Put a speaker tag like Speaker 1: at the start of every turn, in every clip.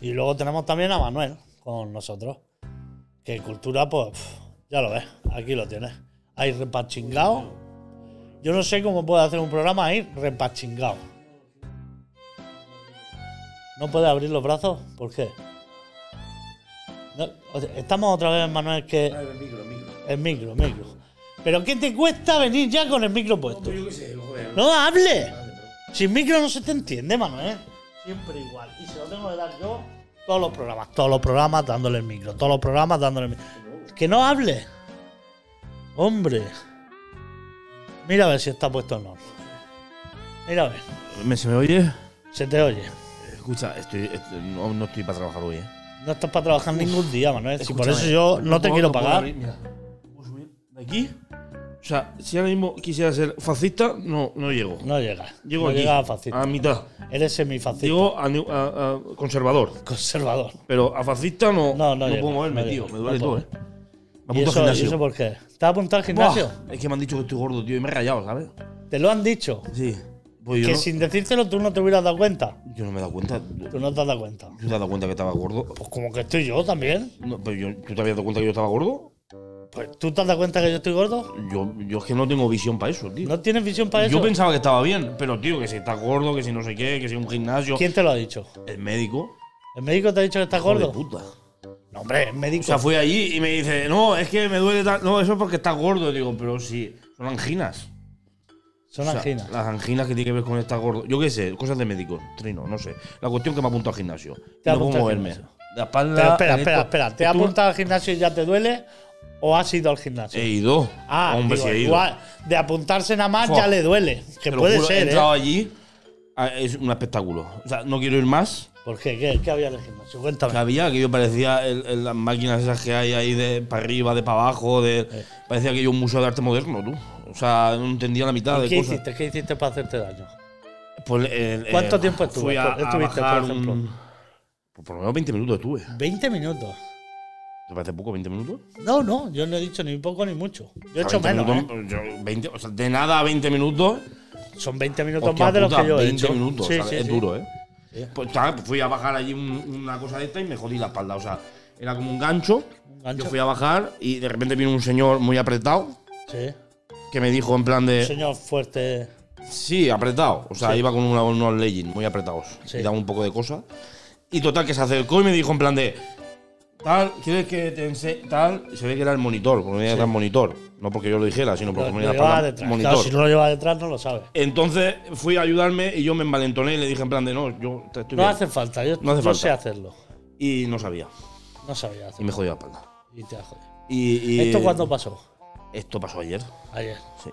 Speaker 1: Y luego tenemos también a Manuel con nosotros. Que cultura, pues, ya lo ves, aquí lo tienes. Ahí repachingado. Yo no sé cómo puede hacer un programa ahí repachingado. ¿No puede abrir los brazos? ¿Por qué? No, estamos otra vez, Manuel, que
Speaker 2: El micro, el micro.
Speaker 1: el micro, micro. ¿Pero qué te cuesta venir ya con el micro puesto?
Speaker 2: Yo qué sé, joder.
Speaker 1: ¡No hable! Sin micro no se te entiende, Manuel. Siempre igual. Y se lo tengo que dar yo todos los programas. Todos los programas dándole el micro. Todos los programas dándole el micro. Que no hable. Hombre. Mira a ver si está puesto o no. Mira a ver.
Speaker 2: ¿Me, ¿Se me oye?
Speaker 1: Se te oye.
Speaker 2: Escucha, estoy, estoy- no, no estoy para trabajar hoy, ¿eh?
Speaker 1: No estás para trabajar ningún día, Manuel. Si por eso yo no te quiero
Speaker 2: puedo
Speaker 1: pagar.
Speaker 2: abrir, mira. ¿Puedo subir de aquí? O sea, si ahora mismo quisiera ser fascista, no, no llego.
Speaker 1: No llegas.
Speaker 2: Llego
Speaker 1: no
Speaker 2: aquí,
Speaker 1: llegas a fascista.
Speaker 2: a mitad.
Speaker 1: Eres semifascista.
Speaker 2: Llego a, ni- a- a conservador.
Speaker 1: conservador.
Speaker 2: Pero a fascista no,
Speaker 1: No, no
Speaker 2: no, puedo moverme, tío. Me duele todo. ¿eh? Me
Speaker 1: ¿Y
Speaker 2: apunto al
Speaker 1: eso, ¿Y
Speaker 2: gimnasio.
Speaker 1: eso por qué? ¿Te has apuntado al gimnasio?
Speaker 2: Buah, es que me han dicho que estoy gordo, tío, y me he rayado, ¿sabes?
Speaker 1: ¿Te lo han dicho?
Speaker 2: Sí. Pues yo
Speaker 1: que sin decírtelo tú no te hubieras dado cuenta.
Speaker 2: yo no me he dado cuenta.
Speaker 1: Tú no te has dado cuenta.
Speaker 2: ¿Tú te has dado cuenta que estaba gordo?
Speaker 1: Pues como que estoy yo también.
Speaker 2: No, pero yo, ¿Tú te habías dado cuenta que yo estaba gordo?
Speaker 1: Pues tú te has dado cuenta que yo estoy gordo.
Speaker 2: Yo, yo es que no tengo visión para eso, tío.
Speaker 1: ¿No tienes visión para eso?
Speaker 2: Yo pensaba que estaba bien, pero tío, que si estás gordo, que si no sé qué, que si un gimnasio.
Speaker 1: ¿Quién te lo ha dicho?
Speaker 2: El médico.
Speaker 1: ¿El médico te ha dicho que estás
Speaker 2: hijo de
Speaker 1: gordo?
Speaker 2: puta.
Speaker 1: No, hombre, el médico.
Speaker 2: O sea, fui allí y me dice, no, es que me duele tal. No, eso es porque estás gordo. Digo, pero sí, son anginas.
Speaker 1: Son
Speaker 2: O sea,
Speaker 1: anginas.
Speaker 2: Las anginas que tiene que ver con estar gordo. Yo qué sé, cosas de médico, trino, no sé. La cuestión que me apunto al gimnasio.
Speaker 1: Te
Speaker 2: no puedo moverme.
Speaker 1: gimnasio.
Speaker 2: La espalda.
Speaker 1: Pero espera, espera, espera. ¿Te has apuntado al gimnasio y ya te duele? ¿O has ido al gimnasio?
Speaker 2: He ido.
Speaker 1: ah,
Speaker 2: hombre,
Speaker 1: digo,
Speaker 2: sí he ido.
Speaker 1: igual, de apuntarse nada más
Speaker 2: Fua.
Speaker 1: ya le duele. Que
Speaker 2: Te lo
Speaker 1: puede
Speaker 2: juro, He
Speaker 1: ser,
Speaker 2: entrado
Speaker 1: ¿eh?
Speaker 2: allí. ah, Es un espectáculo. O sea, no quiero ir más.
Speaker 1: ¿Por qué? ¿Qué, qué había en el gimnasio?
Speaker 2: Que
Speaker 1: Cuéntame.
Speaker 2: había, que yo parecía el- el- las máquinas esas que hay ahí de para arriba, de para abajo, de,
Speaker 1: Eh.
Speaker 2: parecía que yo un museo de arte moderno, tú. O sea, no entendía la mitad
Speaker 1: ¿Y
Speaker 2: de
Speaker 1: ¿Qué
Speaker 2: cosas.
Speaker 1: hiciste? ¿Qué hiciste para hacerte daño?
Speaker 2: Pues, eh,
Speaker 1: ¿Cuánto
Speaker 2: eh,
Speaker 1: tiempo estuvo-
Speaker 2: fui a- a
Speaker 1: estuviste, por ejemplo?
Speaker 2: un- pues por lo menos 20 minutos estuve.
Speaker 1: 20 minutos.
Speaker 2: ¿Te parece poco 20 minutos?
Speaker 1: No, no, yo no he dicho ni poco ni mucho. Yo he hecho
Speaker 2: sea, 20
Speaker 1: menos. ¿eh?
Speaker 2: minutos, yo 20 o sea, de nada a 20 minutos.
Speaker 1: Son 20 minutos
Speaker 2: hostia
Speaker 1: más de los
Speaker 2: puta,
Speaker 1: que yo he
Speaker 2: 20
Speaker 1: hecho.
Speaker 2: minutos.
Speaker 1: Sí,
Speaker 2: o sea,
Speaker 1: sí,
Speaker 2: es
Speaker 1: sí.
Speaker 2: duro, ¿eh? Pues ¿sabes? Fui a bajar allí un- una cosa de esta y me jodí la espalda. O sea, era como un gancho.
Speaker 1: Un gancho.
Speaker 2: Yo fui a bajar y de repente vino un señor muy apretado
Speaker 1: Sí.
Speaker 2: que me dijo en plan de.
Speaker 1: Señor fuerte.
Speaker 2: Sí, apretado. O sea, iba con una- unos leggings muy apretados.
Speaker 1: Sí.
Speaker 2: Y daba un poco de cosa. Y total, que se acercó y me dijo en plan de. Tal, ¿quieres que te enseñe? Tal. Y se ve que era el monitor, porque me iba a dar monitor. No porque yo lo dijera, sino porque me
Speaker 1: lo
Speaker 2: iba a
Speaker 1: llevaba
Speaker 2: dar
Speaker 1: detrás.
Speaker 2: monitor.
Speaker 1: Claro, si no lo lleva detrás, no lo sabe.
Speaker 2: Entonces fui a ayudarme y yo me envalentoné y le dije en plan de no, yo te estoy
Speaker 1: No
Speaker 2: bien".
Speaker 1: hace falta, yo,
Speaker 2: No hace
Speaker 1: yo
Speaker 2: falta.
Speaker 1: sé hacerlo.
Speaker 2: Y no sabía.
Speaker 1: No sabía
Speaker 2: Y
Speaker 1: hacerlo.
Speaker 2: me jodió la espalda.
Speaker 1: Y te ha jodido.
Speaker 2: Y, y-
Speaker 1: ¿Esto cuándo pasó?
Speaker 2: Esto pasó ayer.
Speaker 1: Ayer.
Speaker 2: Sí.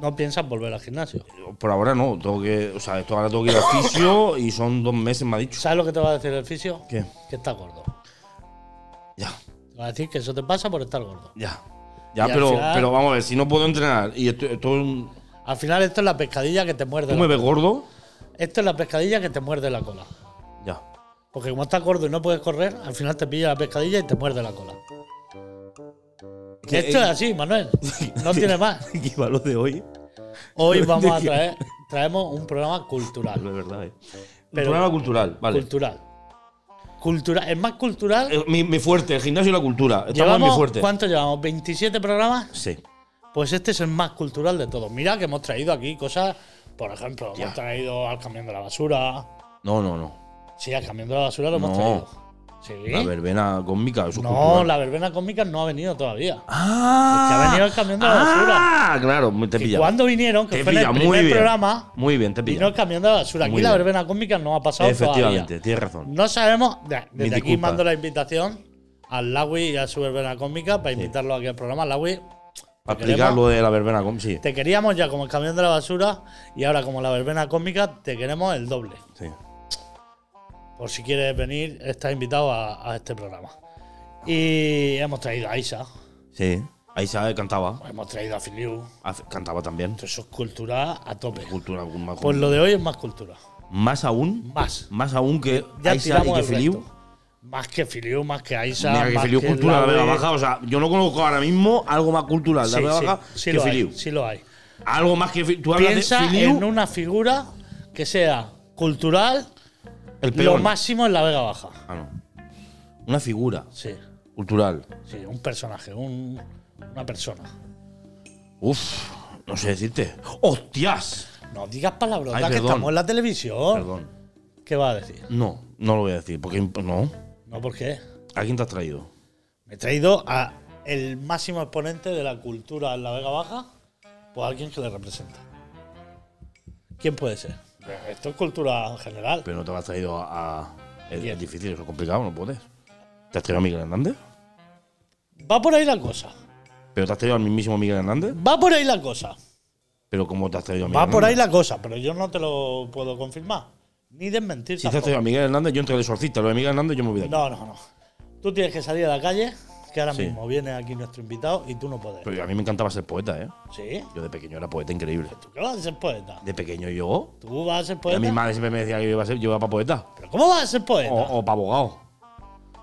Speaker 1: No piensas volver al gimnasio.
Speaker 2: Por ahora no. Tengo que. O sea, esto ahora tengo que ir al fisio y son dos meses, me ha dicho.
Speaker 1: ¿Sabes lo que te va a decir el fisio?
Speaker 2: ¿Qué?
Speaker 1: Que estás gordo.
Speaker 2: Ya.
Speaker 1: Te va a decir que eso te pasa por estar gordo.
Speaker 2: Ya. Ya, pero,
Speaker 1: final-
Speaker 2: pero vamos a ver, si no puedo entrenar y esto, esto es un-
Speaker 1: Al final esto es la pescadilla que te muerde.
Speaker 2: ¿Tú me ves gordo?
Speaker 1: Esto es la pescadilla que te muerde la cola.
Speaker 2: Ya.
Speaker 1: Porque como estás gordo y no puedes correr, al final te pilla la pescadilla y te muerde la cola. Esto es así, Manuel. No tiene más.
Speaker 2: ¿Qué lo de hoy?
Speaker 1: Hoy vamos a traer traemos un programa cultural.
Speaker 2: No es verdad, eh. Un
Speaker 1: Pero-
Speaker 2: programa cultural, vale.
Speaker 1: Cultural. Cultural. Es más cultural.
Speaker 2: Eh, mi, mi fuerte, el gimnasio y la cultura. Estamos en mi
Speaker 1: Llevamos,
Speaker 2: fuerte.
Speaker 1: ¿Cuánto llevamos? ¿27 programas?
Speaker 2: Sí.
Speaker 1: Pues este es el más cultural de todos. Mira que hemos traído aquí cosas, por ejemplo, hemos traído al camión de la basura.
Speaker 2: No, no, no.
Speaker 1: Sí, al camión de la basura lo hemos traído. Sí.
Speaker 2: La verbena cósmica, eso es
Speaker 1: no,
Speaker 2: cultural.
Speaker 1: la verbena cómica no ha venido todavía.
Speaker 2: Ah,
Speaker 1: Es que ha venido el camión de la basura.
Speaker 2: Ah, claro, te pilla.
Speaker 1: cuando vinieron, que
Speaker 2: Te
Speaker 1: fue en el primer
Speaker 2: bien.
Speaker 1: programa,
Speaker 2: Muy bien, te
Speaker 1: vino
Speaker 2: pilla.
Speaker 1: el camión de la basura. Aquí
Speaker 2: Muy
Speaker 1: la verbena cómica no ha pasado
Speaker 2: Efectivamente,
Speaker 1: todavía.
Speaker 2: tienes razón.
Speaker 1: No sabemos, de- desde aquí mando la invitación al Lawi y a su verbena cómica para invitarlo aquí al programa. Lawi,
Speaker 2: Para explicar lo de la verbena cómica, sí.
Speaker 1: te queríamos ya como el camión de la basura y ahora como la verbena cómica te queremos el doble.
Speaker 2: sí.
Speaker 1: Por si quieres venir, estás invitado a, a este programa. Y hemos traído a Isa,
Speaker 2: Sí. Ahí sabe, cantaba.
Speaker 1: hemos traído a Filiu.
Speaker 2: Cantaba también.
Speaker 1: Eso es cultura a tope.
Speaker 2: Cultura, más,
Speaker 1: Pues lo de hoy es más cultura.
Speaker 2: más aún.
Speaker 1: Más.
Speaker 2: Más aún que
Speaker 1: Ya
Speaker 2: Aisa y que Filiu.
Speaker 1: Más que Filiu, más que Aisa.
Speaker 2: Mira que Filiu cultura la
Speaker 1: Lawi.
Speaker 2: Vega Baja. O sea, yo no conozco ahora mismo algo más cultural de
Speaker 1: Sí,
Speaker 2: la
Speaker 1: sí,
Speaker 2: Baja
Speaker 1: sí
Speaker 2: que Filiu.
Speaker 1: hay, sí lo hay.
Speaker 2: Algo más que Filiu. Tú hablas
Speaker 1: Piensa
Speaker 2: de Filiu.
Speaker 1: en una figura que sea cultural
Speaker 3: El
Speaker 1: Lo
Speaker 3: peón.
Speaker 1: máximo en la Vega Baja.
Speaker 3: Ah, no. Una figura
Speaker 1: Sí,
Speaker 3: cultural.
Speaker 1: sí, un personaje, un- una persona.
Speaker 3: Uf, no sé decirte. ¡Hostias!
Speaker 1: No digas palabrotas
Speaker 3: Ay,
Speaker 1: que
Speaker 3: perdón.
Speaker 1: estamos en la televisión.
Speaker 3: Perdón.
Speaker 1: ¿Qué vas a decir?
Speaker 3: No, no lo voy a decir. Porque no.
Speaker 1: No, ¿por qué?
Speaker 3: ¿A quién te has traído?
Speaker 1: Me he traído a el máximo exponente de la cultura en la Vega Baja, pues alguien que le representa. ¿Quién puede ser? Esto es cultura general.
Speaker 3: Pero no te has traído a. a- es, difícil, eso es complicado, no puedes. ¿Te has traído a Miguel Hernández?
Speaker 1: Va por ahí la cosa.
Speaker 3: ¿Pero te has traído al mismísimo Miguel Hernández?
Speaker 1: Va por ahí la cosa.
Speaker 3: ¿Pero cómo te has traído a Miguel
Speaker 1: Va por ahí la cosa, pero yo no te lo puedo confirmar. Ni desmentir.
Speaker 3: Si te has
Speaker 1: tampoco.
Speaker 3: traído a Miguel Hernández, yo entro de exorcista. Lo de Miguel Hernández, yo me voy de aquí.
Speaker 1: No, no, no. Tú tienes que salir a la calle, que ahora
Speaker 3: Sí.
Speaker 1: mismo viene aquí nuestro invitado y tú no puedes.
Speaker 3: Pero a mí me encantaba ser poeta, ¿eh?
Speaker 1: ¿Sí?
Speaker 3: Yo de pequeño era poeta increíble.
Speaker 1: ¿Tú qué vas a ser poeta?
Speaker 3: De pequeño yo.
Speaker 1: ¿Tú vas a ser
Speaker 3: A
Speaker 1: poeta?
Speaker 3: mi madre siempre me decía que yo iba a ser, yo iba para poeta.
Speaker 1: ¿Pero cómo vas a ser poeta?
Speaker 3: O, o para abogado.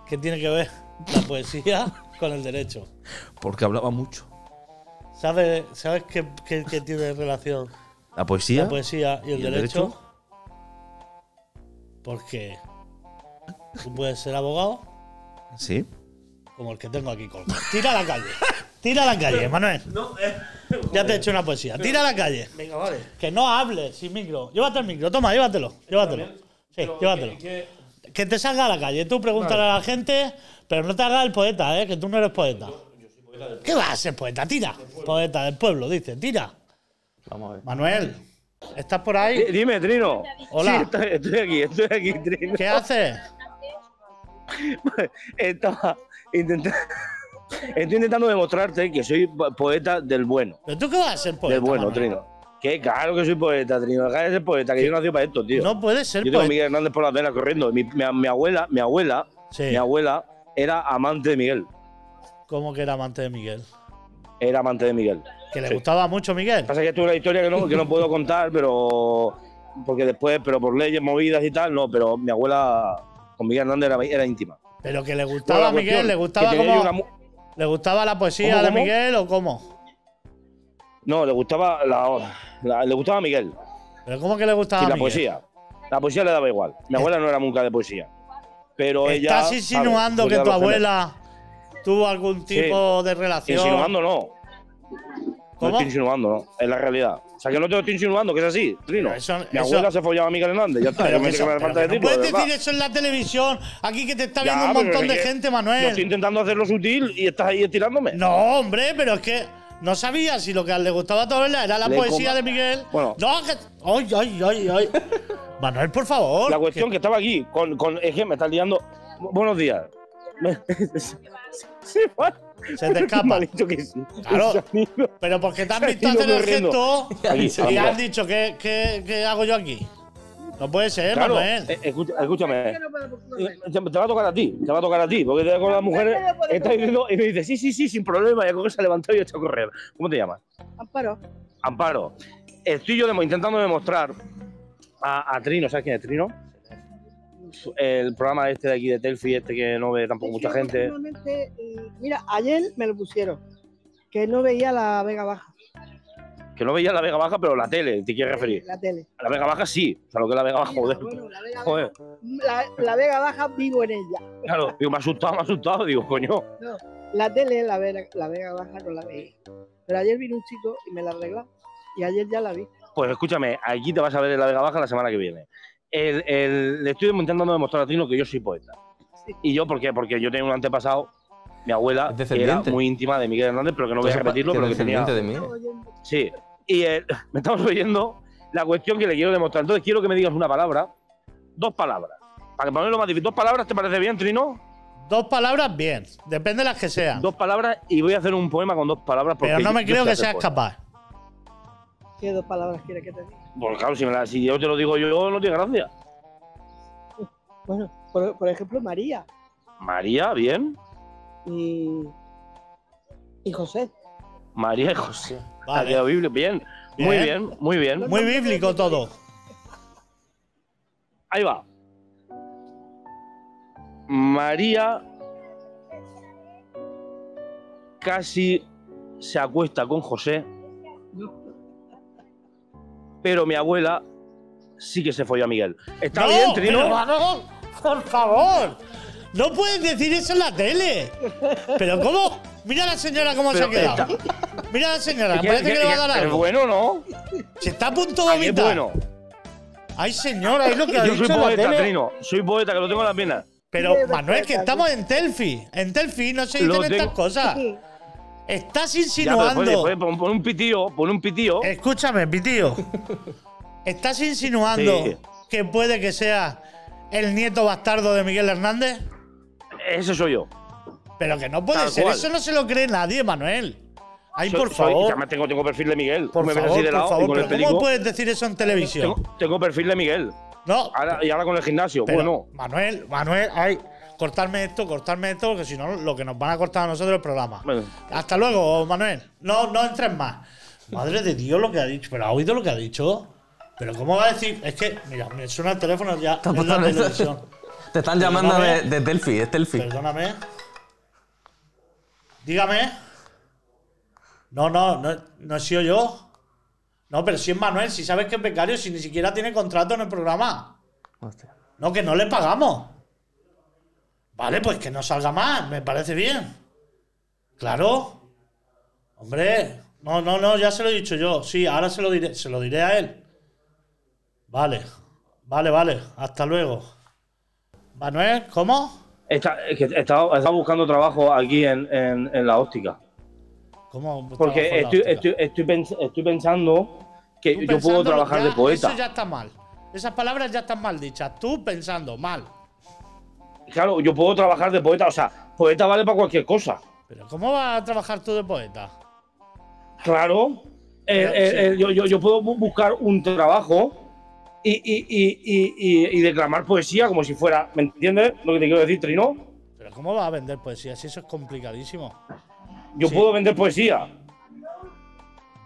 Speaker 1: ¿Qué tiene que ver la poesía con el derecho?
Speaker 3: Porque hablaba mucho.
Speaker 1: ¿Sabes, ¿sabes qué, qué- qué tiene relación
Speaker 3: La poesía.
Speaker 1: la poesía y el,
Speaker 3: ¿Y el
Speaker 1: derecho?
Speaker 3: derecho?
Speaker 1: Porque tú puedes ser abogado
Speaker 3: Sí.
Speaker 1: Como el que tengo aquí colgado. Tira a la calle. Tira a la calle, Manuel. Ya te he hecho una poesía. Tira a la calle.
Speaker 3: Venga, vale.
Speaker 1: Que no hables sin micro. Llévate el micro. Toma, llévatelo. Llévatelo. Sí, llévatelo. Que te salga a la calle. Tú pregúntale a la gente, pero no te hagas el poeta, ¿eh? Que tú no eres poeta. ¿Qué vas a ser poeta? Tira. Poeta del pueblo, dice. Tira.
Speaker 2: Vamos a ver.
Speaker 1: Manuel, ¿estás por ahí?
Speaker 2: Di- Dime, Trino.
Speaker 1: Hola.
Speaker 2: Sí, estoy, estoy aquí, estoy aquí, Trino.
Speaker 1: ¿Qué haces?
Speaker 2: Estaba intentando. Estoy intentando demostrarte que soy po- poeta del bueno.
Speaker 1: ¿Pero tú qué vas a ser poeta?
Speaker 2: del bueno? Trino. Que claro que soy poeta, Trino. Deja de ser poeta, que yo nací para esto, tío.
Speaker 1: No puedes ser
Speaker 2: yo tengo a
Speaker 1: poeta.
Speaker 2: Miguel Hernández por las venas corriendo. Mi, mi- mi abuela, mi abuela,
Speaker 1: Sí.
Speaker 2: mi abuela era amante de Miguel.
Speaker 1: ¿Cómo que era amante de Miguel?
Speaker 2: Era amante de Miguel.
Speaker 1: Que le
Speaker 2: Sí.
Speaker 1: gustaba mucho Miguel.
Speaker 2: Pasa que esto es una historia que no, que no puedo contar, pero. Porque después, pero por leyes movidas y tal, no, pero mi abuela con Miguel Hernández era, era íntima.
Speaker 1: Pero que le gustaba
Speaker 2: la
Speaker 1: a Miguel, le gustaba como.
Speaker 2: una
Speaker 1: ¿Le gustaba la poesía
Speaker 2: ¿Cómo,
Speaker 1: de? Miguel o cómo?
Speaker 2: No, le gustaba la, la- le gustaba a Miguel
Speaker 1: ¿Pero cómo que le gustaba
Speaker 2: y
Speaker 1: a
Speaker 2: la
Speaker 1: Miguel?
Speaker 2: poesía. La poesía le daba igual. Mi abuela no era nunca de poesía. Pero ella.
Speaker 1: ¿Estás insinuando que tu abuela tuvo algún
Speaker 2: Sí.
Speaker 1: tipo de relación?
Speaker 2: Insinuando no.
Speaker 1: ¿Cómo?
Speaker 2: No estoy insinuando, no. Es la realidad. O sea, que no te lo estoy insinuando, que es así, Trino.
Speaker 1: Eso-
Speaker 2: Mi
Speaker 1: eso-
Speaker 2: abuela se follaba a Miguel Hernández, ya está.
Speaker 1: Pero
Speaker 2: Yo me
Speaker 1: que
Speaker 2: me falta de
Speaker 1: no
Speaker 2: tipo,
Speaker 1: puedes
Speaker 2: verdad.
Speaker 1: decir eso en la televisión, aquí que te está
Speaker 2: Ya,
Speaker 1: viendo un montón de gente,
Speaker 2: Yo
Speaker 1: Manuel.
Speaker 2: estoy intentando hacerlo sutil y estás ahí estirándome.
Speaker 1: No, hombre, pero es que no sabía si lo que le gustaba a tu abuela era la
Speaker 2: Le
Speaker 1: poesía
Speaker 2: coma-
Speaker 1: de Miguel.
Speaker 2: Bueno.
Speaker 1: No, que. ¡Ay, ay, ay, ay! Manuel, por favor.
Speaker 2: La cuestión que estaba aquí, con, con, es que me estás liando. Bu- Buenos días. Sí, bueno.
Speaker 1: Se te escapa.
Speaker 2: Que sí.
Speaker 1: Claro. Pero porque te han
Speaker 2: Se ha
Speaker 1: visto hacer el gesto y has dicho, ¿qué, qué, qué hago yo aquí? No puede ser,
Speaker 2: Claro,
Speaker 1: Manuel.
Speaker 2: eh, escucha- escúchame. Eh, Te, va a tocar a ti, te va a tocar a ti, porque te con las mujeres está diciendo y me dice, sí, sí, sí, sin problema, y a se ha levantado y ha hecho a correr. ¿Cómo te llamas?
Speaker 4: Amparo.
Speaker 2: Amparo. Estoy yo demo- intentando demostrar a, a Trino, ¿sabes quién es Trino? El programa este de aquí de Telfi, este que no ve tampoco mucha gente.
Speaker 4: eh, mira, ayer me lo pusieron, que no veía la Vega Baja,
Speaker 2: Que no veía la Vega Baja, pero la tele, te quieres referir.
Speaker 4: la tele.
Speaker 2: La Vega Baja sí, o sea, lo que es la Vega Baja, joder.
Speaker 4: bueno, la, Vega
Speaker 2: Joder,
Speaker 4: Baja, la, la Vega Baja vivo en ella.
Speaker 2: claro, digo, me ha asustado, me ha asustado, digo, coño.
Speaker 4: No, la tele, la, Vega- la Vega Baja no la veía. Pero ayer vino un chico y me la arregló. Y ayer ya la vi.
Speaker 2: Pues escúchame, aquí te vas a ver en la Vega Baja la semana que viene. El, el- le estoy intentando demostrar a Trino que yo soy poeta. ¿Y yo por qué? Porque yo tenía un antepasado, mi abuela, que era muy íntima de Miguel Hernández, pero que no voy a repetirlo, pero que tenía.
Speaker 5: de mí.
Speaker 4: Oyendo.
Speaker 2: Sí. Y eh, me estamos oyendo la cuestión que le quiero demostrar. Entonces quiero que me digas una palabra, dos palabras. Para que ponerlo más difícil. ¿Dos palabras te parece bien, Trino?
Speaker 1: Dos palabras, bien. Depende de las que sean.
Speaker 2: Dos palabras y voy a hacer un poema con dos palabras. Porque
Speaker 1: Pero no me
Speaker 2: yo
Speaker 1: creo que seas capaz.
Speaker 4: ¿Qué dos palabras quieres que te diga?
Speaker 2: Pues claro, si, me la- si yo te lo digo yo, no tiene gracia.
Speaker 4: Bueno, por, por ejemplo, María
Speaker 2: María, bien.
Speaker 4: y, y José.
Speaker 2: María y José. Ha
Speaker 1: Vale.
Speaker 2: quedado bíblico. Bien. Muy
Speaker 1: Bien.
Speaker 2: bien, muy bien.
Speaker 1: Muy bíblico todo.
Speaker 2: Ahí va. María casi se acuesta con José, pero mi abuela sí que se folló a Miguel. Está
Speaker 1: no,
Speaker 2: bien, Trino.
Speaker 1: pero, por favor. No puedes decir eso en la tele. Pero ¿cómo? Mira a la señora cómo se ha quedado. Mira a la señora, parece que,
Speaker 2: que-
Speaker 1: le va a dar
Speaker 2: es
Speaker 1: algo.
Speaker 2: bueno, ¿no?
Speaker 1: Se está a punto de
Speaker 2: Ay, Es
Speaker 1: vomitar.
Speaker 2: bueno.
Speaker 1: Ay, señora, es lo que ha
Speaker 2: Yo
Speaker 1: dicho
Speaker 2: soy
Speaker 1: en la
Speaker 2: poeta,
Speaker 1: tele.
Speaker 2: Trino. Soy poeta, que lo tengo en las venas.
Speaker 1: Pero, Manuel, que estamos en Telfi. En Telfi no se dicen estas cosas. Estás
Speaker 2: Ya, pero
Speaker 1: insinuando.
Speaker 2: puede, puede, pon, pon un pitío, pon un pitío.
Speaker 1: Escúchame, pitío. Estás insinuando
Speaker 2: Sí.
Speaker 1: que puede que sea el nieto bastardo de Miguel Hernández.
Speaker 2: Ese soy yo.
Speaker 1: Pero que no puede
Speaker 2: Tal
Speaker 1: ser.
Speaker 2: cual.
Speaker 1: Eso no se lo cree nadie, Manuel. Ay,
Speaker 2: Soy-
Speaker 1: por
Speaker 2: soy-
Speaker 1: favor.
Speaker 2: y además tengo, tengo perfil de Miguel.
Speaker 1: por
Speaker 2: me
Speaker 1: favor,
Speaker 2: así de
Speaker 1: por
Speaker 2: lado
Speaker 1: favor. Pero ¿Cómo
Speaker 2: pelico.
Speaker 1: puedes decir eso en televisión?
Speaker 2: Tengo, tengo perfil de Miguel.
Speaker 1: No.
Speaker 2: Ahora, y ahora con el gimnasio.
Speaker 1: pero,
Speaker 2: bueno,
Speaker 1: Manuel, Manuel, ay, cortarme esto, cortarme esto, porque si no, lo que nos van a cortar a nosotros es el programa.
Speaker 2: Bueno.
Speaker 1: Hasta luego, Manuel. No, no entres más. Madre de Dios lo que ha dicho. ¿Pero ha oído lo que ha dicho? ¿Pero cómo va a decir? Es que, mira, me suena el teléfono ya en la televisión.
Speaker 5: Te están llamando de, de Delphi, es Delphi.
Speaker 1: Perdóname. Dígame. No, no, no, no he sido yo. No, pero si es Manuel, si sabes que es becario, si ni siquiera tiene contrato en el programa.
Speaker 5: Hostia.
Speaker 1: No, que no le pagamos. Vale, pues que no salga más, me parece bien. Claro. Hombre, no, no, no, ya se lo he dicho yo. Sí, ahora se lo diré, se lo diré a él. Vale, vale, vale. Hasta luego. Manuel, ¿cómo?
Speaker 2: está, es que he estado, he estado buscando trabajo aquí en, en- en la óptica.
Speaker 1: ¿Cómo?
Speaker 2: Porque estoy,
Speaker 1: óptica?
Speaker 2: estoy, estoy, pens- estoy pensando que yo puedo trabajar
Speaker 1: ya-
Speaker 2: de poeta.
Speaker 1: Eso ya está mal. Esas palabras ya están mal dichas. Tú pensando mal.
Speaker 2: Claro, yo puedo trabajar de poeta. O sea, poeta vale para cualquier cosa.
Speaker 1: Pero ¿cómo vas a trabajar tú de poeta?
Speaker 2: Claro. Eh,
Speaker 1: Pero,
Speaker 2: eh,
Speaker 1: sí.
Speaker 2: eh, yo, yo, yo puedo bu- buscar un trabajo y, y, y, y, y- y declamar poesía como si fuera. ¿Me entiendes lo que te quiero decir, Trino?
Speaker 1: Pero ¿cómo vas a vender poesía? Si eso es complicadísimo.
Speaker 2: Yo
Speaker 1: Sí.
Speaker 2: puedo vender poesía.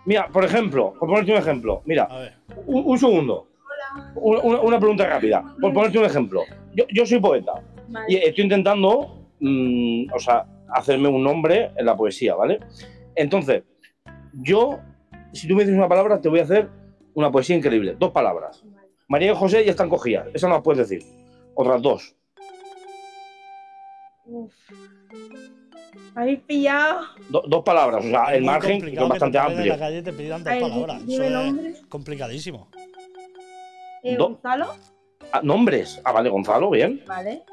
Speaker 2: Mira, por ejemplo, por ponerte un ejemplo. Mira,
Speaker 1: A ver.
Speaker 2: un, un segundo. Una, una- una pregunta rápida. Por ponerte un ejemplo. Yo, yo soy poeta y estoy intentando, mm, o sea, hacerme un nombre en la poesía, ¿vale? Entonces, yo, si tú me dices una palabra, te voy a hacer una poesía increíble. Dos palabras. María y José ya están cogidas. Esa no las puedes decir. Otras dos.
Speaker 6: Uf. Habéis pillado.
Speaker 2: Do- dos palabras. O sea, el
Speaker 1: muy
Speaker 2: margen es bastante amplio.
Speaker 1: En la calle te pidan dos
Speaker 6: ver,
Speaker 1: palabras.
Speaker 6: dime
Speaker 1: Eso es complicadísimo.
Speaker 6: Eh, Gonzalo.
Speaker 2: Ah, nombres. Ah, vale, Gonzalo, bien.
Speaker 6: Vale.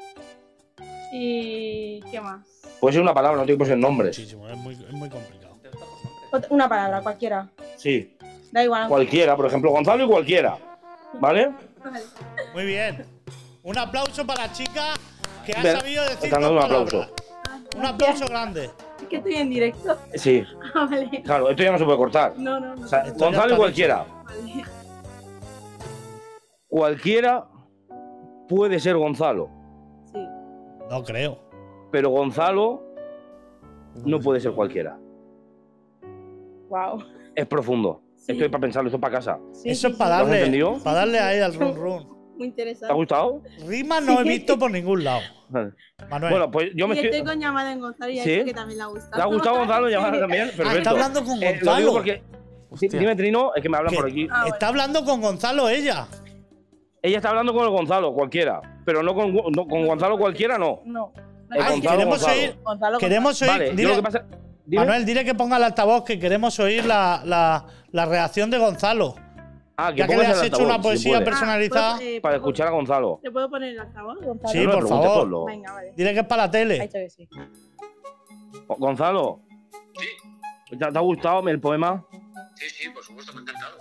Speaker 6: ¿Y qué más?
Speaker 2: Puede ser una palabra, no tiene que ser nombres.
Speaker 1: Muchísimo, es muy, es muy complicado.
Speaker 6: Una palabra, cualquiera.
Speaker 2: Sí.
Speaker 6: Da igual.
Speaker 2: Cualquiera, por ejemplo, Gonzalo y cualquiera. ¿Vale?
Speaker 6: Vale.
Speaker 1: Muy bien. Un aplauso para la chica que ha sabido decir
Speaker 2: están
Speaker 1: dos
Speaker 2: dando un
Speaker 1: palabras.
Speaker 2: aplauso.
Speaker 1: Un aplauso grande.
Speaker 6: Es que estoy en directo.
Speaker 2: Sí.
Speaker 6: Ah, vale.
Speaker 2: Claro, esto ya no se puede cortar.
Speaker 6: No, no, no.
Speaker 2: O sea, Gonzalo y cualquiera.
Speaker 6: Vale.
Speaker 2: Cualquiera puede ser Gonzalo.
Speaker 1: No creo.
Speaker 2: pero Gonzalo no puede ser cualquiera.
Speaker 6: Wow.
Speaker 2: Es profundo.
Speaker 6: Sí.
Speaker 2: Esto es para pensarlo, esto es para casa.
Speaker 6: Sí,
Speaker 1: Eso es para
Speaker 6: sí.
Speaker 2: ¿Lo has
Speaker 1: darle,
Speaker 2: entendido?
Speaker 1: para darle ahí al run run.
Speaker 6: Muy
Speaker 2: ¿Te ha
Speaker 6: interesante.
Speaker 2: gustado?
Speaker 1: Rima no he visto por ningún lado. Manuel.
Speaker 2: Bueno, pues yo me estoy.
Speaker 6: estoy con llamada en Gonzalo y ha
Speaker 2: ¿Sí?
Speaker 6: que también le ha gustado.
Speaker 2: ¿Te ha gustado Gonzalo
Speaker 6: Sí.
Speaker 2: llamar también?
Speaker 1: Ah,
Speaker 2: Perfecto.
Speaker 1: está hablando con
Speaker 2: Eh, lo
Speaker 1: Gonzalo.
Speaker 2: digo porque. Dime, Trino, es que me hablan
Speaker 1: Que
Speaker 2: por aquí.
Speaker 6: Ah,
Speaker 1: está hablando con Gonzalo ella.
Speaker 2: Ella está hablando con el Gonzalo, cualquiera. Pero no con, no- con Gonzalo cualquiera, no.
Speaker 6: No.
Speaker 2: Eh,
Speaker 1: Ay,
Speaker 2: Gonzalo,
Speaker 1: queremos
Speaker 2: Gonzalo.
Speaker 1: oír.
Speaker 6: Gonzalo.
Speaker 1: Queremos oír.
Speaker 2: Vale, yo
Speaker 1: dile-
Speaker 2: lo que pasa. dime.
Speaker 1: Manuel, dile que ponga el altavoz que queremos oír la, la, la reacción de Gonzalo.
Speaker 2: Ah, que
Speaker 1: Ya que le has hecho
Speaker 2: altavoz,
Speaker 1: una poesía personalizada.
Speaker 6: pues, eh,
Speaker 2: Para
Speaker 6: ¿puedo-
Speaker 2: escuchar a Gonzalo.
Speaker 6: ¿Le puedo poner el altavoz, Gonzalo?
Speaker 1: Sí,
Speaker 2: No
Speaker 1: por favor.
Speaker 6: Venga, vale.
Speaker 1: Dile que es para la tele.
Speaker 6: que sí.
Speaker 2: Gonzalo. ¿Te, te ha gustado el poema?
Speaker 7: Sí, sí, por supuesto, me ha encantado.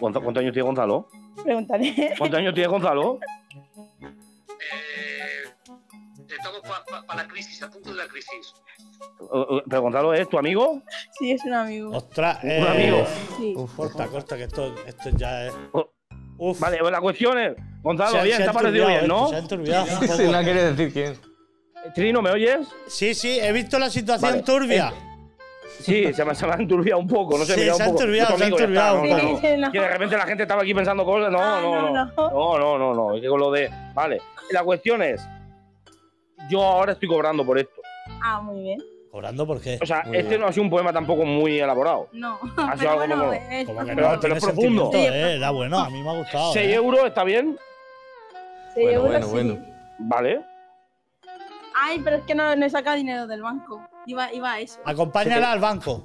Speaker 2: ¿Cuántos años tiene Gonzalo?
Speaker 6: Pregúntale.
Speaker 2: ¿Cuántos años tiene Gonzalo?
Speaker 7: Crisis, a punto de la crisis.
Speaker 2: Eh, eh, ¿Pero Gonzalo es tu amigo?
Speaker 6: Sí, es un amigo.
Speaker 1: Ostras, eh,
Speaker 2: Un amigo.
Speaker 6: Sí.
Speaker 1: Corta, corta, que esto, esto ya es. Uf.
Speaker 2: Vale, pues la cuestión es. Gonzalo,
Speaker 1: Se
Speaker 2: bien,
Speaker 1: se
Speaker 2: te ha parecido
Speaker 1: enturbiado
Speaker 2: bien,
Speaker 1: esto,
Speaker 2: ¿no?
Speaker 1: Se enturbiado poco.
Speaker 5: Si no quiere decir quién.
Speaker 2: Trino, ¿me oyes?
Speaker 1: Sí, sí, he visto la situación
Speaker 2: Vale.
Speaker 1: turbia.
Speaker 2: Sí, se me, se me ha enturbiado un poco, no sé,
Speaker 1: Sí,
Speaker 2: un
Speaker 1: se ha
Speaker 2: poco.
Speaker 1: enturbiado, se ha
Speaker 2: ya está,
Speaker 1: enturbiado.
Speaker 2: no, no,
Speaker 6: Sí,
Speaker 2: no.
Speaker 6: no.
Speaker 2: Que de repente la gente estaba aquí pensando cosas. No,
Speaker 6: Ah,
Speaker 2: no,
Speaker 6: no,
Speaker 2: no. No, no, no, no. Es que con lo de. Vale. La cuestión es. Yo ahora estoy cobrando por esto.
Speaker 6: Ah, muy bien.
Speaker 1: ¿Cobrando por qué?
Speaker 2: O sea,
Speaker 3: Muy
Speaker 2: este
Speaker 3: bien.
Speaker 2: no ha sido un poema tampoco muy elaborado.
Speaker 6: No.
Speaker 2: Ha sido
Speaker 6: Pero
Speaker 2: algo
Speaker 6: bueno,
Speaker 2: como-
Speaker 6: es
Speaker 1: Como que
Speaker 6: profundo.
Speaker 2: Pero-
Speaker 1: no,
Speaker 2: pero es profundo.
Speaker 1: eh, Era bueno, a mí me ha gustado.
Speaker 2: 6
Speaker 1: eh.
Speaker 2: euros, ¿está bien?
Speaker 6: Sí,
Speaker 5: Bueno,
Speaker 6: euros
Speaker 5: bueno,
Speaker 6: sí.
Speaker 5: bueno.
Speaker 2: Vale.
Speaker 6: Ay, pero es que no, no he sacado dinero del banco. Iba, iba a eso.
Speaker 1: Acompáñala al banco.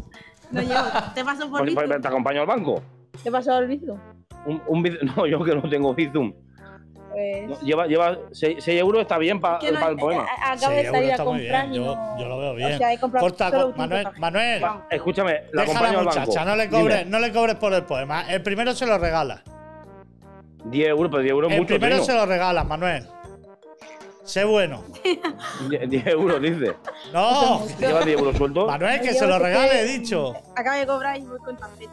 Speaker 6: No llevo. Te paso por
Speaker 2: Pues, pues,
Speaker 6: Bizum.
Speaker 2: te acompaño al banco.
Speaker 6: Te paso el Bizum.
Speaker 2: Un, un no, yo que no tengo Bizum.
Speaker 6: Pues.
Speaker 2: No, lleva lleva 6 euros, está bien para
Speaker 6: no,
Speaker 2: el poema.
Speaker 6: a- Acabo de salir a
Speaker 1: está muy
Speaker 6: comprar.
Speaker 1: bien, yo- yo lo veo bien.
Speaker 6: O sea, he comprado
Speaker 1: Corta, co- Manuel. Manuel,
Speaker 2: Va, escúchame, la
Speaker 1: deja a
Speaker 2: acompaño
Speaker 1: la
Speaker 2: al banco.
Speaker 1: muchacha, no le cobres,
Speaker 2: Dime,
Speaker 1: no le cobres por el poema. El primero se lo regala.
Speaker 2: 10 euros, pero 10 euros es
Speaker 1: El
Speaker 2: mucho,
Speaker 1: primero
Speaker 2: Trino.
Speaker 1: se lo regala, Manuel. Sé bueno.
Speaker 2: 10 10 euros, dice.
Speaker 1: No,
Speaker 2: Lleva 10 euros sueltos.
Speaker 1: Manuel, que se lo regale, he dicho.
Speaker 6: Acabo de cobrar y voy con tarjeta.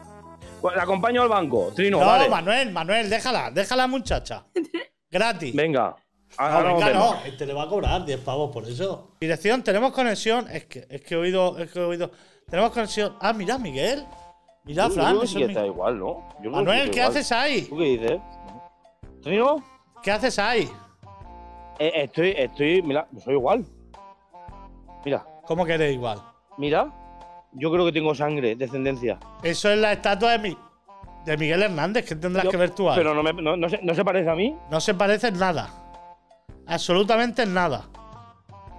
Speaker 2: Pues la acompaño al banco, Trino,
Speaker 1: No,
Speaker 2: vale.
Speaker 1: Manuel, Manuel, déjala, déjala muchacha. Gratis.
Speaker 2: Venga.
Speaker 1: No,
Speaker 2: Ahora nos
Speaker 1: venga, no, este le va a cobrar 10 pavos por eso. Dirección, tenemos conexión. Es que, es que he oído, es que he oído. Tenemos conexión. Ah, mira, Miguel. Mira,
Speaker 2: Yo- yo
Speaker 1: Fran.
Speaker 2: creo que está
Speaker 1: Mi-
Speaker 2: igual, ¿no? Yo creo que
Speaker 1: Manuel, ¿qué
Speaker 2: igual.
Speaker 1: haces ahí?
Speaker 2: ¿Tú qué dices? ¿Trino?
Speaker 1: ¿Qué haces ahí?
Speaker 2: Eh, estoy, estoy, mira, soy igual. Mira,
Speaker 1: ¿Cómo que eres igual?
Speaker 2: mira. Yo creo que tengo sangre, descendencia.
Speaker 1: Eso es la estatua de, mi, de Miguel Hernández. ¿Qué tendrás
Speaker 2: Yo-
Speaker 1: que ver tú ahí?
Speaker 2: Pero no, me, no, no se, no se parece a mí.
Speaker 1: No se parece en nada. Absolutamente en nada.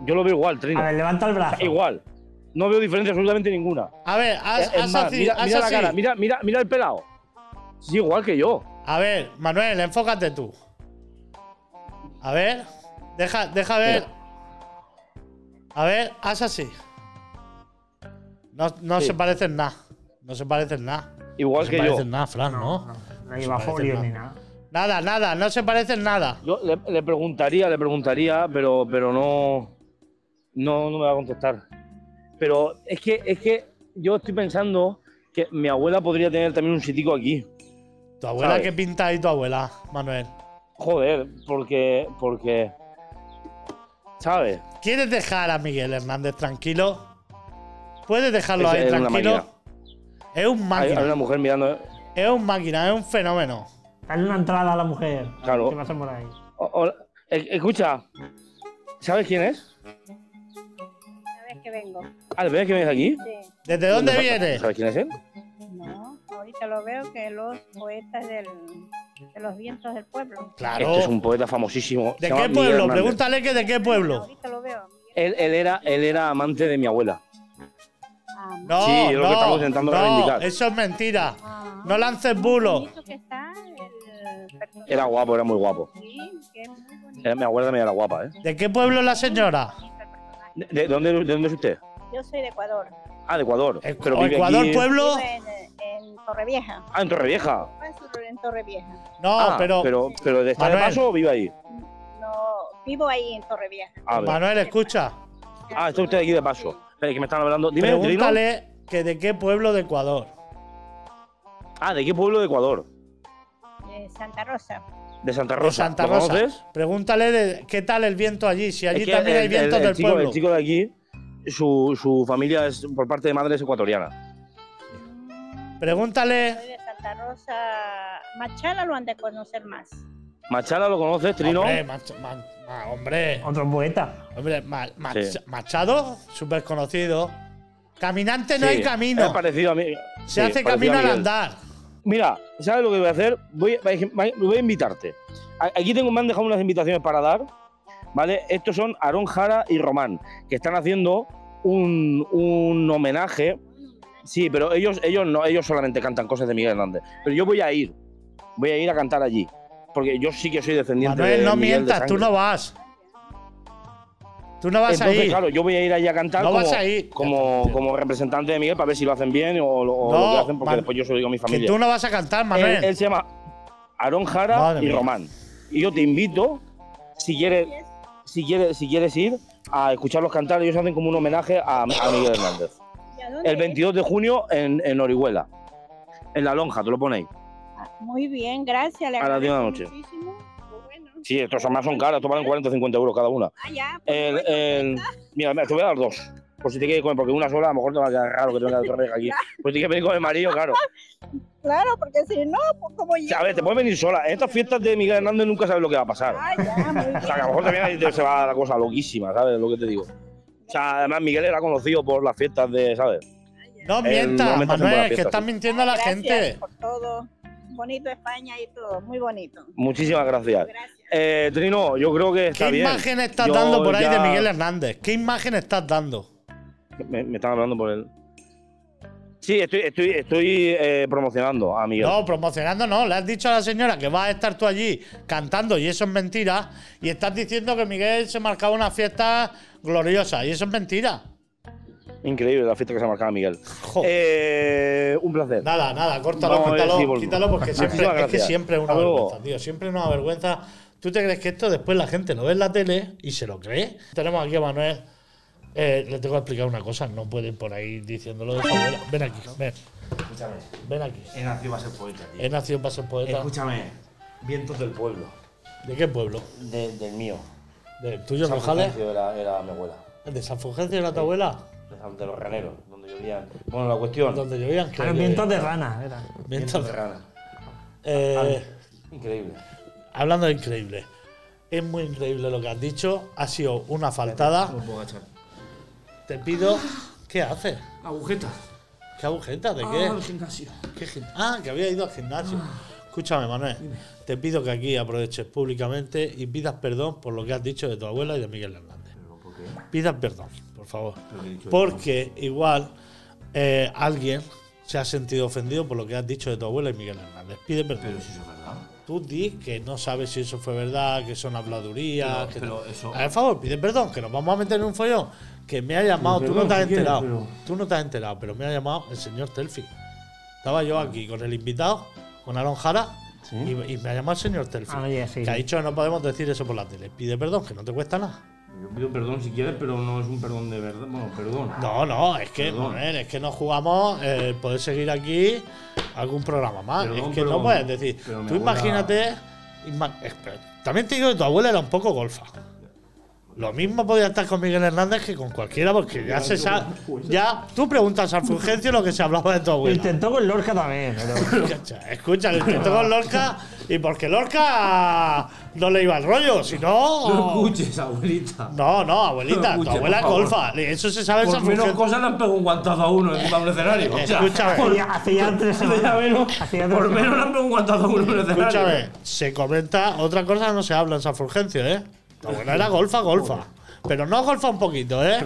Speaker 2: Yo lo veo igual, Trino.
Speaker 8: A ver, levanta el brazo.
Speaker 2: Igual. No veo diferencia absolutamente ninguna.
Speaker 1: A ver, haz,
Speaker 2: Es- es
Speaker 1: haz
Speaker 2: más,
Speaker 1: así,
Speaker 2: mira,
Speaker 1: haz
Speaker 2: mira la
Speaker 1: así.
Speaker 2: cara, mira, mira, mira el pelado. Sí, igual que yo.
Speaker 1: A ver, Manuel, enfócate tú. A ver, deja, deja ver. A ver, haz así. No, no
Speaker 2: Sí.
Speaker 1: se parecen nada. No se parecen nada.
Speaker 2: Igual
Speaker 1: no
Speaker 2: que
Speaker 1: se
Speaker 2: yo.
Speaker 1: parecen nada, Fran, ¿no?
Speaker 8: No, no
Speaker 1: se nada.
Speaker 8: ni nada.
Speaker 1: Nada, nada, no se parecen nada.
Speaker 2: Yo le, le preguntaría, le preguntaría, pero, pero no, no, no me va a contestar. Pero es que, es que yo estoy pensando que mi abuela podría tener también un sitico aquí.
Speaker 1: Tu abuela,
Speaker 2: ¿Sabes?
Speaker 1: ¿qué pinta ahí tu abuela, Manuel?
Speaker 2: Joder, porque, porque, ¿sabes?
Speaker 1: ¿Quieres dejar a Miguel Hernández tranquilo? ¿Puedes dejarlo ahí tranquilo? Es un máquina.
Speaker 2: hay una mujer mirando.
Speaker 1: Es un máquina, es un fenómeno.
Speaker 8: Dale una entrada a la mujer.
Speaker 2: Claro.
Speaker 8: ¿Qué pasa por ahí?
Speaker 2: O-. Eh, escucha, ¿sabes quién es?
Speaker 6: ¿Sabes que vengo?
Speaker 2: Ah, ¿ves que vienes aquí?
Speaker 6: Sí.
Speaker 1: ¿Desde dónde viene?
Speaker 2: ¿Sabes quién es él?
Speaker 6: No, ahorita lo veo que los poetas del, de los vientos del pueblo.
Speaker 1: Claro.
Speaker 2: Este es un poeta famosísimo.
Speaker 1: ¿De qué pueblo? Pregúntale que de qué pueblo.
Speaker 6: Ahorita lo veo.
Speaker 2: Él, él era, él era amante de mi abuela.
Speaker 6: Ah,
Speaker 1: No,
Speaker 2: Sí, es lo
Speaker 1: no,
Speaker 2: que estamos intentando
Speaker 1: no,
Speaker 2: reivindicar.
Speaker 1: Eso es mentira.
Speaker 6: ah.
Speaker 1: No lances
Speaker 6: personaje.
Speaker 2: Era guapo, era muy guapo.
Speaker 6: Sí, que es muy bonito
Speaker 2: Era- mi abuela también era guapa, ¿eh?
Speaker 1: ¿De qué pueblo es la señora?
Speaker 2: ¿De, de dónde, de dónde es usted?
Speaker 6: Yo soy de Ecuador.
Speaker 2: Ah, de Ecuador.
Speaker 1: E-
Speaker 2: Pero vive
Speaker 1: Ecuador,
Speaker 2: aquí-
Speaker 1: pueblo.
Speaker 6: En, en Torrevieja.
Speaker 2: Ah, en Torrevieja.
Speaker 6: En Torrevieja.
Speaker 1: No,
Speaker 2: ah,
Speaker 1: pero,
Speaker 2: pero, pero de estar de
Speaker 1: Manuel.
Speaker 2: paso o vive ahí.
Speaker 6: No, vivo ahí en Torrevieja.
Speaker 2: A ver.
Speaker 1: Manuel, escucha.
Speaker 2: Ah, está usted aquí de paso. Espera, que me están hablando. Dime, Trino.
Speaker 1: Pregúntale que de qué pueblo de Ecuador.
Speaker 2: Ah, ¿de qué pueblo de Ecuador?
Speaker 6: De Santa Rosa.
Speaker 2: De Santa
Speaker 1: De
Speaker 2: Rosa.
Speaker 1: Santa
Speaker 2: ¿Lo
Speaker 1: Rosa. Pregúntale de qué tal el viento allí. Si allí
Speaker 2: Es que
Speaker 1: también hay
Speaker 2: el-
Speaker 1: vientos
Speaker 2: el- el
Speaker 1: del
Speaker 2: chico,
Speaker 1: pueblo.
Speaker 2: El chico de aquí, su, su familia es por parte de madre es ecuatoriana.
Speaker 1: Pregúntale.
Speaker 6: Soy de Santa Rosa. Machala lo han de conocer más.
Speaker 2: Machala, ¿lo conoces, Trino?
Speaker 1: Hombre, Mach- Ma- Ma- hombre,
Speaker 8: Otro poeta.
Speaker 1: hombre, Ma-
Speaker 2: Sí.
Speaker 1: Machado, súper conocido. Caminante no
Speaker 2: Sí,
Speaker 1: hay camino.
Speaker 2: Es parecido a mí.
Speaker 1: Se
Speaker 2: sí,
Speaker 1: hace camino al andar.
Speaker 2: Mira, ¿sabes lo que voy a hacer? Voy, voy a invitarte. Aquí tengo, me han dejado unas invitaciones para dar. ¿Vale? Estos son Aarón Jara y Román, que están haciendo un, un homenaje. Sí, pero ellos, ellos no, ellos solamente cantan cosas de Miguel Hernández. Pero yo voy a ir. Voy a ir a cantar allí. Porque yo sí que soy descendiente
Speaker 1: Manuel,
Speaker 2: de
Speaker 1: no
Speaker 2: Miguel de
Speaker 1: mientas, tú no vas. Tú no vas
Speaker 2: Entonces,
Speaker 1: a ir.
Speaker 2: claro, yo voy a ir allí a cantar
Speaker 1: No
Speaker 2: como,
Speaker 1: vas a ir.
Speaker 2: como, como representante de Miguel para ver si lo hacen bien o, lo, o
Speaker 1: No,
Speaker 2: lo que hacen, porque
Speaker 1: Man-
Speaker 2: después yo se lo digo a mi
Speaker 1: que
Speaker 2: familia.
Speaker 1: tú no vas a cantar, Manuel.
Speaker 2: Él, él se llama Aarón Jara
Speaker 1: Madre
Speaker 2: y
Speaker 1: mía.
Speaker 2: Román. Y yo te invito, si quieres, si quieres, si quieres ir, a escucharlos cantar. Ellos hacen como un homenaje a, a Miguel Hernández.
Speaker 6: ¿Y a dónde
Speaker 2: El
Speaker 6: es?
Speaker 2: 22 de junio en, en Orihuela. En la lonja, te lo ponéis.
Speaker 6: Ah, Muy bien, gracias. Le
Speaker 2: A las 10 de la noche.
Speaker 6: muchísimo. Pues bueno.
Speaker 2: Sí, estos son más son caros, estos valen 40 o 50 euros cada una.
Speaker 6: Ah, ya. pues
Speaker 2: El,
Speaker 6: bueno.
Speaker 2: el- mira, mira, te voy a dar dos. Por si te quieres comer, porque una sola a lo mejor te va a quedar raro que te venga de torreja aquí. Pues tienes que venir con el marido, claro.
Speaker 6: Claro, porque si no, pues como
Speaker 2: O sea, a ver, te puedes venir sola. En estas fiestas de Miguel Hernández nunca sabes lo que va a pasar.
Speaker 6: Ah, ya, muy bien.
Speaker 2: O sea, que a lo mejor también ahí te- se va la cosa loquísima, ¿sabes? Lo que te digo. O sea, además Miguel era conocido por las fiestas de, ¿sabes?
Speaker 1: No mientas, Manuel, que estás
Speaker 2: sí.
Speaker 1: mintiendo a la
Speaker 6: Gracias
Speaker 1: gente.
Speaker 6: por todo. Bonito España y todo, muy bonito.
Speaker 2: Muchísimas gracias.
Speaker 6: Gracias.
Speaker 2: Eh, Trino, yo creo que está
Speaker 1: ¿Qué
Speaker 2: bien.
Speaker 1: imagen estás
Speaker 2: Yo
Speaker 1: dando por ahí de Miguel Hernández? ¿Qué imagen estás dando?
Speaker 2: Me, me están hablando por él. Sí, estoy, estoy, estoy eh, promocionando a Miguel.
Speaker 1: No, promocionando no. Le has dicho a la señora que vas a estar tú allí cantando y eso es mentira. Y estás diciendo que Miguel se marcaba una fiesta gloriosa y eso es mentira.
Speaker 2: Increíble la fiesta que se ha marcado Miguel. Eh, un placer.
Speaker 1: Nada, nada, córtalo,
Speaker 2: Vamos
Speaker 1: quítalo, porque siempre, es que siempre es una
Speaker 2: Hasta luego.
Speaker 1: vergüenza, tío. Siempre es una vergüenza. ¿Tú te crees que esto después la gente lo ve en la tele y se lo cree? Tenemos aquí a Manuel. Eh, le tengo que explicar una cosa. No puede ir por ahí diciéndolo de su abuela. Ven aquí, ven.
Speaker 3: Escúchame.
Speaker 1: Ven aquí.
Speaker 3: He nacido para ser poeta, tío.
Speaker 1: He nacido para ser poeta.
Speaker 3: Escúchame. Vientos del pueblo.
Speaker 1: ¿De qué pueblo?
Speaker 3: De- del mío.
Speaker 1: ¿Del tuyo,
Speaker 3: San
Speaker 1: Rojales?
Speaker 3: Fulgencio Era, era mi abuela.
Speaker 1: ¿De San Fulgencio era tu abuela?
Speaker 3: De, los raneros, donde llovían. Bueno, la cuestión.
Speaker 1: Donde llovían. que
Speaker 8: Ah, vientos de rana, era.
Speaker 1: Vientos de-
Speaker 3: rana.
Speaker 1: Eh,
Speaker 3: Increíble.
Speaker 1: hablando de increíble. Es muy increíble lo que has dicho. Ha sido una faltada.
Speaker 3: No puedo agachar.
Speaker 1: Te pido. ¿Qué haces?
Speaker 3: Agujeta.
Speaker 1: ¿Qué agujeta? ¿De qué?
Speaker 3: Ah, el gimnasio.
Speaker 1: ¿Qué gim- ah, que había ido al gimnasio. Escúchame, Manuel. Te pido que aquí aproveches públicamente y pidas perdón por lo que has dicho de tu abuela y de Miguel Hernández. Pidas perdón, por favor. Porque igual eh, alguien se ha sentido ofendido por lo que has dicho de tu abuela y Miguel Hernández. Pide perdón.
Speaker 3: Pero si eso es verdad.
Speaker 1: Tú di que no sabes si eso fue verdad, que son habladurías.
Speaker 3: Pero-
Speaker 1: que
Speaker 3: pero eso-
Speaker 1: A ver, favor, pide perdón, que nos vamos a meter en un follón. Que me ha llamado,
Speaker 3: Pero
Speaker 1: tú no te has
Speaker 3: si quieres,
Speaker 1: enterado.
Speaker 3: pero-
Speaker 1: Tú no te has enterado, pero me ha llamado el señor Telfi. Estaba yo aquí con el invitado, con Aaron Jara, y, y me ha llamado el señor Telfi.
Speaker 8: Ah, sí.
Speaker 1: Que ha dicho que no podemos decir eso por la tele. Pide perdón, que no te cuesta nada.
Speaker 3: Yo pido perdón si quieres, pero no es un perdón de verdad. Bueno, perdón.
Speaker 1: No, no, es que. Manuel, es que no jugamos eh, poder seguir aquí algún programa más.
Speaker 3: Perdón,
Speaker 1: es que no puedes decir. Tú
Speaker 3: abuela-
Speaker 1: imagínate. ima- pero también te digo que tu abuela era un poco golfa. Lo mismo podía estar con Miguel Hernández que con cualquiera, porque ya se sabe. Ya tú preguntas al Fulgencio lo que se hablaba de tu
Speaker 8: Lo
Speaker 1: abuela.
Speaker 8: intentó con Lorca también, pero.
Speaker 1: Escucha, Escucha, lo intentó con Lorca y porque Lorca no le iba el rollo, si no.
Speaker 3: No escuches, abuelita.
Speaker 1: No, no, abuelita,
Speaker 3: No
Speaker 1: tu abuela golfa. Eso se sabe en
Speaker 3: Por
Speaker 1: San
Speaker 3: menos
Speaker 1: Fulgencio.
Speaker 3: cosas le han pegado un guantazo a uno encima de un escenario. Sea,
Speaker 1: Escúchame.
Speaker 8: tres
Speaker 3: Hace ya
Speaker 8: semanas. tres
Speaker 3: por menos le
Speaker 8: semanas.
Speaker 3: han pegado un guantazo a uno en el escenario.
Speaker 1: Escúchame, se comenta, otra cosa no se habla en San Fulgencio, ¿eh? Tu abuela era golfa, golfa. Pero no golfa un poquito, ¿eh?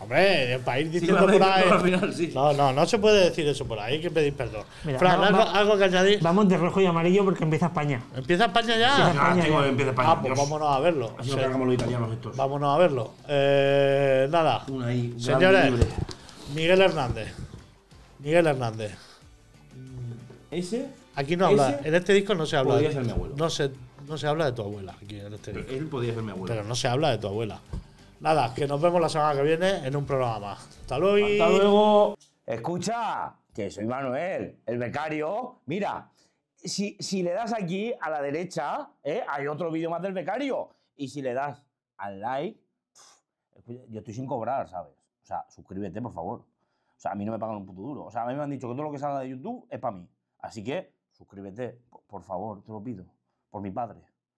Speaker 1: Hombre, para ir diciendo por ahí. No, no, no se puede decir eso por ahí, hay que pedir perdón.
Speaker 8: Mira,
Speaker 1: Fran,
Speaker 8: va-
Speaker 1: ¿algo,
Speaker 8: va-
Speaker 1: algo que añadir?
Speaker 8: Vamos de rojo y amarillo porque empieza España.
Speaker 1: ¿Empieza España ya?
Speaker 8: Empieza
Speaker 3: Ah,
Speaker 8: España
Speaker 3: tengo
Speaker 8: ya.
Speaker 3: que empieza España.
Speaker 1: Ah, pues
Speaker 3: Dios.
Speaker 1: vámonos a verlo.
Speaker 3: Así
Speaker 1: Sí,
Speaker 3: nos cargamos los italianos estos.
Speaker 1: Vámonos a verlo. Eh, nada.
Speaker 3: Una ahí,
Speaker 1: Señores,
Speaker 3: libre.
Speaker 1: Miguel Hernández. Miguel Hernández.
Speaker 3: Ese,
Speaker 1: Aquí no habla. En este disco no se habla.
Speaker 3: podría
Speaker 1: de-
Speaker 3: ser mi abuelo.
Speaker 1: No se, no se habla de tu abuela aquí en este
Speaker 3: él podría ser mi abuelo.
Speaker 1: Pero no se habla de tu abuela. Nada, que nos vemos la semana que viene en un programa más. Hasta luego.
Speaker 3: Hasta luego.
Speaker 2: Escucha, que soy Manuel, el becario. Mira, si, si le das aquí a la derecha, ¿eh? hay otro vídeo más del becario. Y si le das al like, pff, yo estoy sin cobrar, ¿sabes? O sea, suscríbete, por favor. O sea, a mí no me pagan un puto duro. O sea, a mí me han dicho que todo lo que salga de YouTube es para mí. Así que, suscríbete, por favor, te lo pido. Por mi padre.